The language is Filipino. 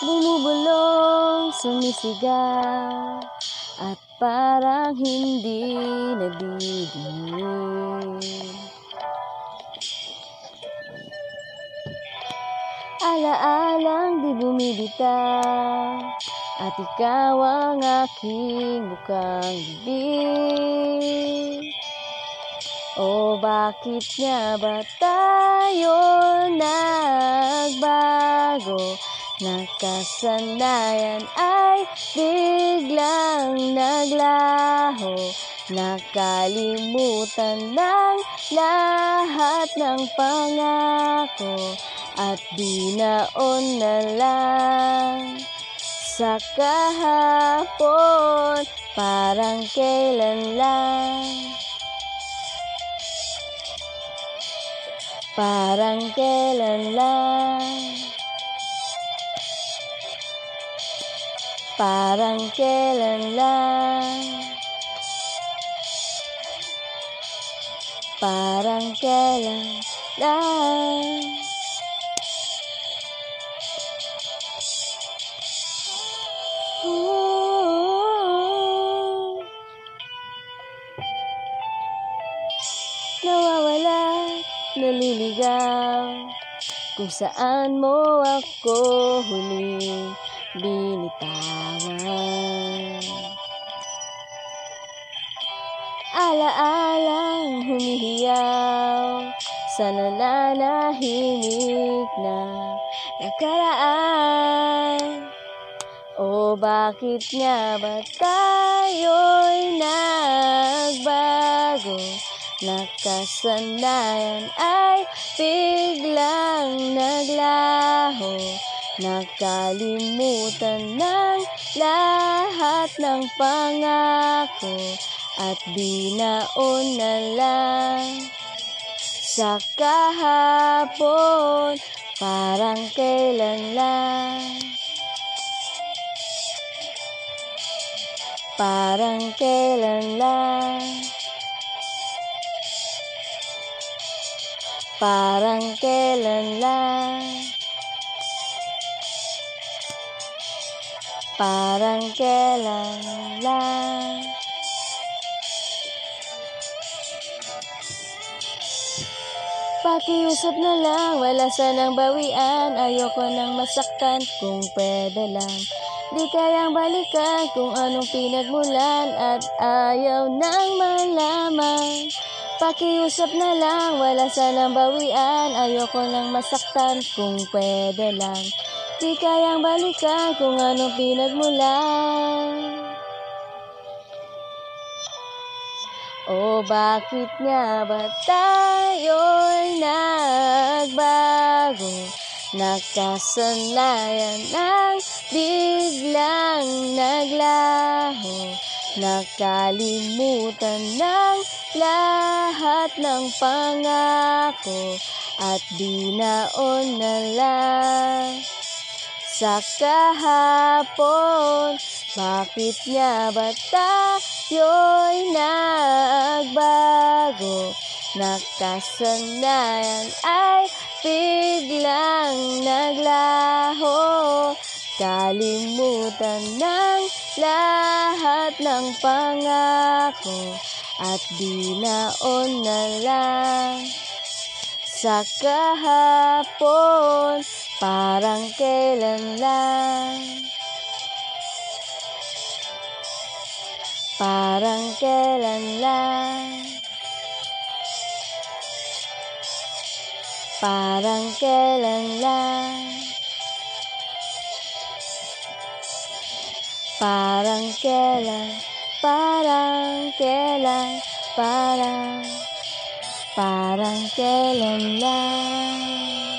Bumubulong, sumisigaw At parang hindi nadidinig. Alaalang di bumibitaw At ikaw ang aking bukang bibig. O bakit nga ba tayo nagbago Nakasanayan ay biglang naglaho. Nakalimutan ng lahat ng pangako. At binaon na lang. Sa kahapon Parang kailan lang. Parang kailan lang Parang kailan lang. Parang kailan lang. Ooh. Nawawala, naliligaw. Kung saan mo ako huling binitawan. Alaalang humihiyaw. Sa nananahimik na nakaraan. O bakit nga ba tayo'y nagbago? Nakasanayan ay biglang naglaho Nakalimutan ng lahat ng pangako At binaon na lang. Sa kahapon Parang kailan lang. Parang kailan lang. Parang kailan lang Parang kailan lang. Pakiusap na lang, wala sanang bawian. Ayoko nang masaktan kung pwede lang. Di kayang balikan kung anong pinagmulan At ayaw nang malaman. Pakiusap na lang, wala sanang bawian. Ayoko nang masaktan kung pwede lang Di kayang balikan kung anong pinagmulan O bakit nga ba tayo'y nagbago? Nakasanayan ng biglang naglaho. Nakalimutan ng lahat ng pangako At binaon na lang sa kahapon. Bakit nga ba tayo'y nagbago? Nakasanayan ay biglang naglaho. Kalimutan ng lahat ng pangako At binaon na lang. Sa kahapon Parang kailan lang. Parang kailan lang. Parang kailan lang. Parang kailan Parang kailan Parang Parang kailan lang